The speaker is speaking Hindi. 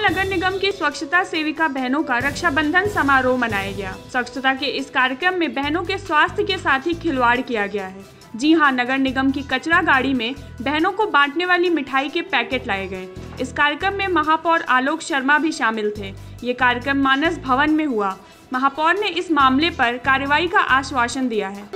नगर निगम की स्वच्छता सेविका बहनों का रक्षाबंधन समारोह मनाया गया। स्वच्छता के इस कार्यक्रम में बहनों के स्वास्थ्य के साथ ही खिलवाड़ किया गया है। जी हाँ नगर निगम की कचरा गाड़ी में बहनों को बांटने वाली मिठाई के पैकेट लाए गए। इस कार्यक्रम में महापौर आलोक शर्मा भी शामिल थे। ये कार्यक्रम मानस भवन में हुआ। महापौर ने इस मामले पर कार्रवाई का आश्वासन दिया है।